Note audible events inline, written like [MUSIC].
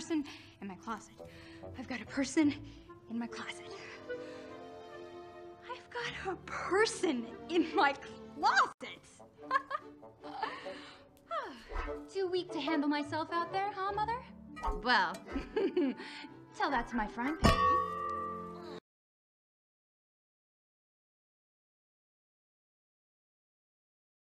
Person in my closet. I've got a person in my closet. I've got a person in my closet. [LAUGHS] Too weak to handle myself out there, huh, Mother? Well, [LAUGHS] tell that to my frying pan.